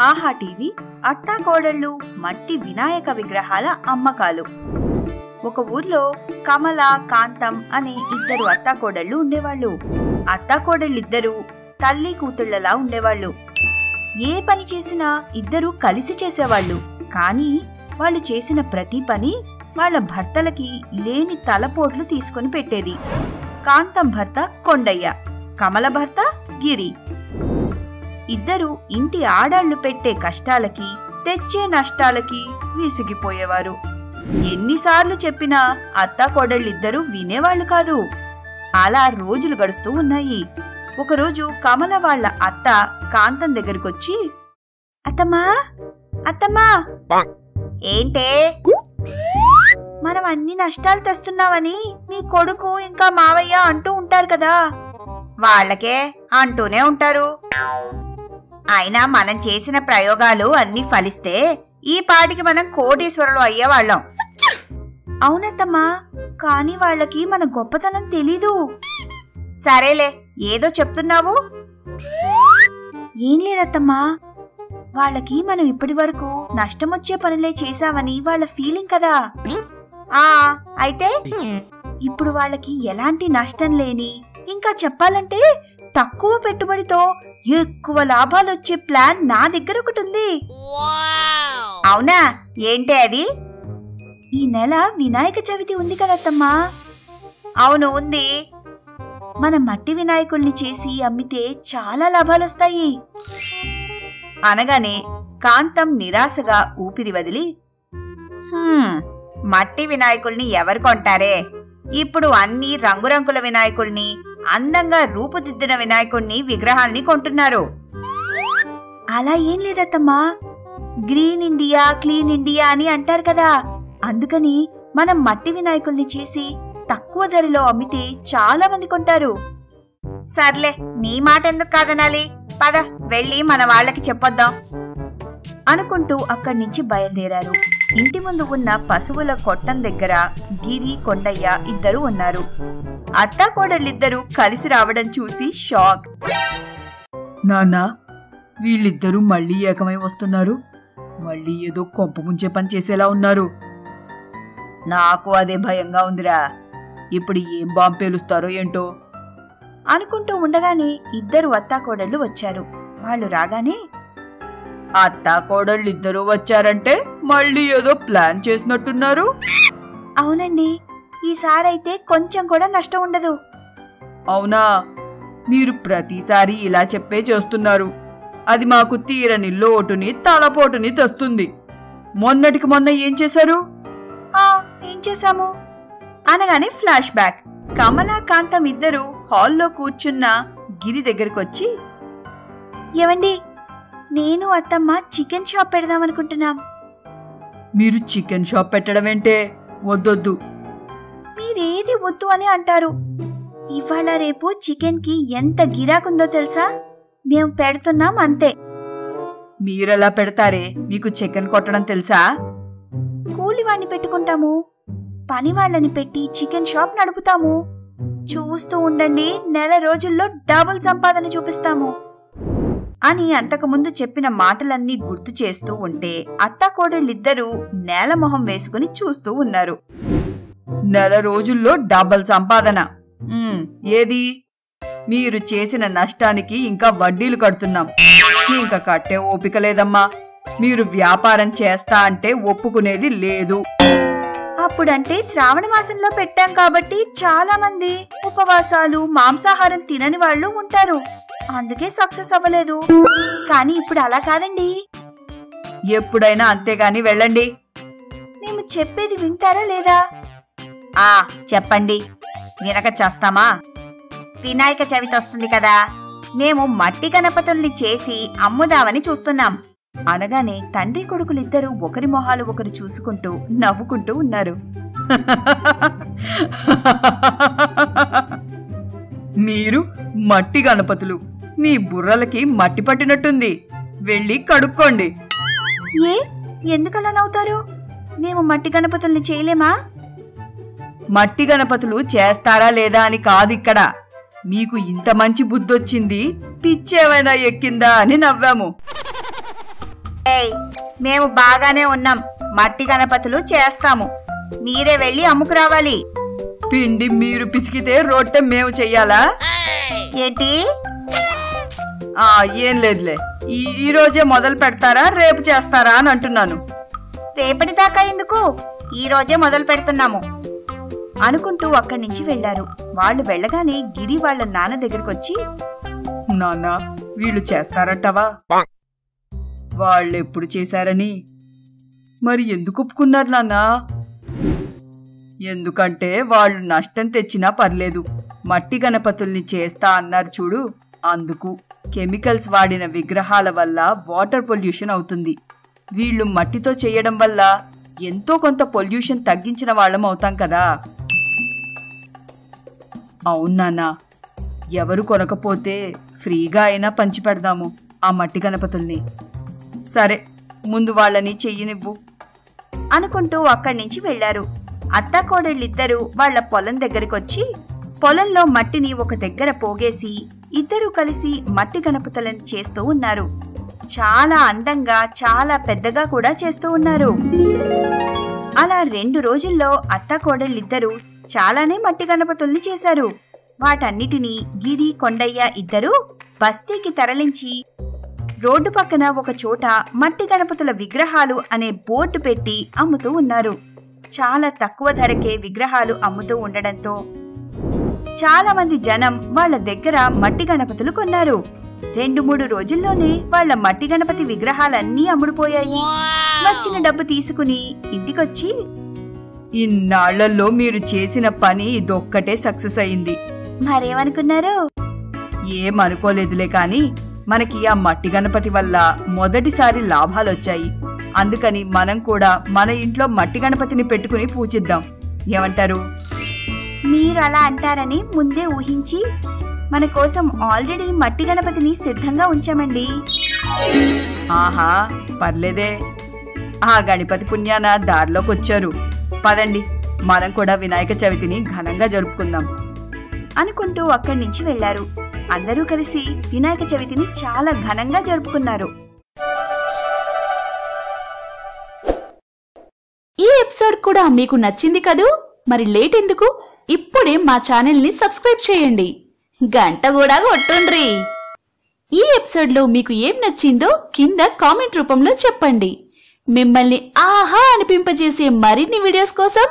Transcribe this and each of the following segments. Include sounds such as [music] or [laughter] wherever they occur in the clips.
ఆహా టీవీ అత్తా కోడళ్ళు మట్టి వినాయక విగ్రహాల అమ్మకాలు. ఒక ఊర్లో కమల కాంతం అనే ఇద్దరు అత్తా కోడళ్ళు ఉండేవాళ్ళు. అత్తాకోడళ్ళిద్దరూ తల్లి కూతుళ్ళలా ఉండేవాళ్ళు. ఏ పని చేసినా ఇద్దరూ కలిసి చేసేవాళ్ళు. కానీ వాళ్ళు చేసిన ప్రతి పని వాళ్ళ భర్తలకి లేని తలపోట్లు తీసుకొని పెట్టేది. కాంతం భర్త కొండయ్య. కమల భర్త గిరి. ఇద్దరూ ఇంటి ఆడాళ్ళు పెట్టే కష్టాలకి తెచ్చే నష్టాలకి విసిగిపోయేవారు. ఎన్నిసార్లు చెప్పినా అత్త కోడళ్ళిద్దరూ వినేవాళ్ళు కాదు. అలా రోజులు గడుస్తూ ఉన్నాయి. ఒకరోజు కమల వాళ్ళ అత్త కాంతం దగ్గరకొచ్చి అత్తమ్మా అత్తమ్మా! ఏంటే? మనం అన్ని నష్టాలు తెస్తున్నామని నీ కొడుకు ఇంకా మావయ్య అంటూ ఉంటారు కదా. వాళ్ళకే అంటూనే ఉంటారు. అయినా మనం చేసిన ప్రయోగాలు అన్ని ఫలిస్తే ఈ పాటికి మనం కోటీశ్వరులు అయ్యేవాళ్ళం. అవునత్తమ్మా కానీ వాళ్ళకి మన గొప్పతనం తెలీదు. సరేలే ఏదో చెప్తున్నావు? ఏం లేదత్తమ్మా వాళ్ళకి మనం ఇప్పటి వరకు నష్టమొచ్చే పనులే చేశామని వాళ్ళ ఫీలింగ్ కదా. ఆ అయితే? ఇప్పుడు వాళ్ళకి ఎలాంటి నష్టం లేని ఇంకా చెప్పాలంటే తక్కువ పెట్టుబడితో ఎక్కువ లాభాలు వచ్చే ప్లాన్ నా దగ్గర ఒకటి ఉంది. అవునా? ఏంటి అది? ఈ నెల వినాయక చవితి ఉంది కదత్తమ్మా అవును ఉంది. మన మట్టి వినాయకుల్ని చేసి అమ్మితే చాలా లాభాలొస్తాయి. అనగానే కాంతం నిరాశగా ఊపిరి వదిలి "హ్మ్, మట్టి వినాయకుల్ని ఎవరు కొంటారే? ఇప్పుడు అన్ని రంగురంగుల వినాయకుల్ని అందంగా రూపుదిద్దిన వినాయకుణ్ణి విగ్రహాల్ని కొంటున్నారు. అలా ఏం లేదత్తమ్మా? గ్రీన్ ఇండియా క్లీన్ ఇండియా అని అంటారు కదా. అందుకని మనం మట్టి వినాయకుల్ని చేసి తక్కువ ధరలో అమ్మితే చాలా మంది కొంటారు. సర్లే నీ మాట ఎందుకు కాదనాలి? పద వెళ్ళి మన వాళ్ళకి చెప్పొద్దాం. అనుకుంటూ అక్కడి నుంచి బయలుదేరారు. ఇంటి ముందు ఉన్న పశువుల కొట్టం దగ్గర గిరి కొండయ్య ఇద్దరు ఉన్నారు. అత్తాకోడళ్ళిద్దరూ కలిసి రావడం చూసి షాక్. నాన్నా వీళ్ళిద్దరూ మళ్ళీ ఏకమై వస్తున్నారు. మళ్ళీ ఏదో కొంప ముంచే పని చేసేలా ఉన్నారు. నాకు అదే భయంగా ఉందిరా. ఇప్పుడు ఏం బాంబు పేలుస్తారో ఏంటో? అనుకుంటూ ఉండగానే ఇద్దరు అత్తా కోడళ్ళు వచ్చారు. వాళ్ళు రాగానే అత్తాకోడళ్ళిద్దరూ వచ్చారంటే మళ్ళీ ఏదో ప్లాన్ చేసినట్టున్నారు. అవునండి. ఈసారైతే కొంచెం కూడా నష్టం ఉండదు. అవునా? మీరు ప్రతిసారి ఇలా చెప్పే చేస్తున్నారు. అది మాకు తీరని లోటుని తలపోటుని తెస్తుంది. మొన్నటికి మొన్న ఏం చేశారు? ఏం చేశాము? అనగానే ఫ్లాష్ బ్యాక్. కమలా కాంతం ఇద్దరు హాల్లో కూర్చున్న గిరి దగ్గరకొచ్చి ఏవండి నేను అత్తమ్మ చికెన్ షాప్ పెడదామనుకుంటున్నాం. మీరు చికెన్ షాప్ పెట్టడం ఏంటే వద్దొద్దు. మీరేది వద్దు అని అంటారు. ఇవాళ రేపు చికెన్కి ఎంత గిరాకుందో తెలుసా? మేము పెడుతున్నాం అంతే. మీరెలా పెడతారే? మీకు చికెన్ కొట్టడం తెలుసా? కూలి వాణ్ణి పెట్టుకుంటాము. పని వాళ్ళని పెట్టి చికెన్ షాప్ నడుపుతాము. చూస్తూ ఉండండి నెల రోజుల్లో డబుల్ సంపాదన చూపిస్తాము. అని అంతకుముందు చెప్పిన మాటలన్నీ గుర్తు చేస్తూ ఉంటే అత్తాకోడళ్ళిద్దరూ నేల మొహం వేసుకుని చూస్తూ ఉన్నారు. నెల రోజుల్లో డబల్ సంపాదన. ఏది? మీరు చేసిన నష్టానికి ఇంకా వడ్డీలు కడుతున్నాం. ఇంకా కట్టే ఓపిక లేదమ్మా. మీరు వ్యాపారం చేస్తా అంటే ఒప్పుకునేది లేదు. అప్పుడంటే శ్రావణ మాసంలో పెట్టాం కాబట్టి చాలా మంది ఉపవాసాలు మాంసాహారం తినని వాళ్ళు ఉంటారు. అందుకే సక్సెస్ అవ్వలేదు. కానీ ఇప్పుడు అలా కాదండి. ఎప్పుడైనా అంతేగాని వెళ్ళండి. మేము చెప్పేది వింటారా లేదా? ఆ చెప్పండి. వినక చేస్తామా? వినాయక చవితి వస్తుంది కదా. మేము మట్టి గణపతుల్ని చేసి అమ్ముదామని చూస్తున్నాం. అనగానే తండ్రి కొడుకులిద్దరూ ఒకరి మొహాలు ఒకరు చూసుకుంటూ నవ్వుకుంటూ ఉన్నారు. [laughs] మీరు మట్టి గణపతులు. మీ బుర్రలకి మట్టి పట్టినట్టుంది. వెళ్ళి కడుక్కోండి. ఏ? ఎందుకలా నవ్వుతారు? మేము మట్టి గణపతుల్ని చేయలేమా? మట్టి గణపతులు చేస్తారా లేదా అని కాదు ఇక్కడ. మీకు ఇంత మంచి బుద్ధొచ్చింది పిచ్చేమైనా ఎక్కిందా అని నవ్వాము. మేము బాగానే ఉన్నాం మట్టి గణపతులు చేస్తాము. మీరే వెళ్ళి అమ్ముకురావాలి. పిండి మీరు పిసికితే రొట్టె మేము చెయ్యాలా? ఏంటి? ఆ ఏం లేదులే. ఈ ఈ రోజే మొదలు పెడతారా రేపు చేస్తారా అని అంటున్నాను. రేపటి దాకా ఎందుకు? ఈ రోజే మొదలు పెడుతున్నాము. అనుకుంటూ అక్కడి నుంచి వెళ్ళారు వాళ్ళు వెళ్ళగానే గిరి వాళ్ళ నాన్న దగ్గరకొచ్చి నాన్న వీళ్ళు చేస్తారంటవా? వాళ్ళు ఎప్పుడు చేశారని? మరి ఎందుకు ఒప్పుకున్నారు నాన్న? ఎందుకంటే వాళ్ళు నష్టం తెచ్చినా పర్లేదు. మట్టి గణపతుల్ని చేస్తా అన్నారు చూడు. అందుకు కెమికల్స్ వాడిన విగ్రహాల వల్ల వాటర్ పొల్యూషన్ అవుతుంది. వీళ్ళు మట్టితో చేయడం వల్ల ఎంతో కొంత పొల్యూషన్ తగ్గించిన వాళ్ళం అవుతాం కదా. అవునానా? ఎవరు కొనకపోతే ఫ్రీగా అయినా పంచిపెడదాము ఆ మట్టి గణపతుల్ని. సరే ముందు వాళ్ళని చెయ్యనివ్వు. అనుకుంటూ అక్కడి నుంచి వెళ్ళారు అత్తాకోడళ్ళిద్దరూ వాళ్ళ పొలం దగ్గరికొచ్చి పొలంలో మట్టిని ఒక దగ్గర పోగేసి ఇద్దరూ కలిసి మట్టి గణపతులను చేస్తూ ఉన్నారు. చాలా అందంగా చాలా పెద్దగా కూడా చేస్తూ ఉన్నారు. అలా రెండు రోజుల్లో అత్తాకోడళ్ళిద్దరూ చాలానే మట్టి గణపతుల్ని చేశారు. వాటన్నిటినీ గిరి కొండయ్య ఇద్దరూ బస్తీకి తరలించి రోడ్డు పక్కన ఒక చోట మట్టి గణపతుల విగ్రహాలు అనే బోర్డు పెట్టి అమ్ముతూ ఉన్నారు. చాలా తక్కువ ధరకే విగ్రహాలు అమ్ముతూ ఉండడంతో చాలా మంది జనం వాళ్ళ దగ్గర మట్టి గణపతులు కొన్నారు. రెండు మూడు రోజుల్లోనే వాళ్ళ మట్టి గణపతి విగ్రహాలన్నీ అమ్ముడుపోయాయి. వచ్చిన డబ్బు తీసుకుని ఇంటికొచ్చి ఇన్నాళ్ళలో మీరు చేసిన పని ఇదొక్కటే సక్సెస్ అయింది. మరేమనుకున్నారు? ఏమనుకోలేదులే కాని మనకి ఆ మట్టి గణపతి వల్ల మొదటిసారి లాభాలొచ్చాయి. అందుకని మనం కూడా మన ఇంట్లో మట్టి గణపతిని పెట్టుకుని పూజిద్దాం. ఏమంటారు? మీరు అలా అంటారని ముందే ఊహించి మన కోసం ఆల్రెడీ మట్టి గణపతిని సిద్ధంగా ఉంచామండి. ఆహా పర్లేదే. ఆ గణపతి పుణ్యాన దారిలోకి వచ్చారు పదండి మనం కూడా వినాయక చవితిని ఘనంగా జరుపుకుందాం. అనుకుంటూ అక్కడి నుంచి వెళ్ళారు అందరూ కలిసి వినాయక చవితిని చాలా ఘనంగా జరుపుకున్నారు. ఈ ఎపిసోడ్ కూడా మీకు నచ్చింది కదూ? మరి లేట్ ఎందుకు? ఇప్పుడే మా ఛానల్ని సబ్స్క్రైబ్ చేయండి. గంట కూడా కొట్టుండ్రి ఈ ఎపిసోడ్లో మీకు ఏం నచ్చిందో కింద కామెంట్ రూపంలో చెప్పండి. మిమ్మల్ని ఆహా అనిపింపజేసే మరిన్ని వీడియోస్ కోసం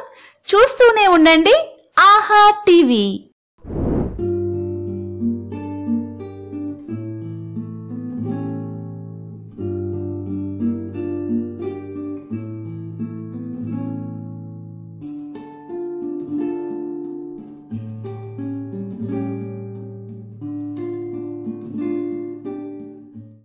చూస్తూనే ఉండండి ఆహా టీవీ.